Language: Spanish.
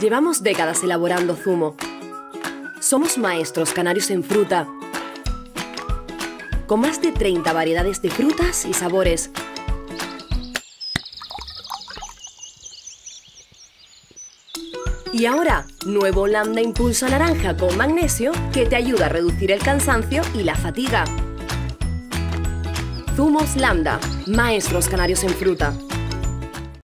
Llevamos décadas elaborando zumo. Somos maestros canarios en fruta, con más de 30 variedades de frutas y sabores. Y ahora, nuevo Lambda Impulso Naranja con magnesio que te ayuda a reducir el cansancio y la fatiga. Zumos Lambda, maestros canarios en fruta.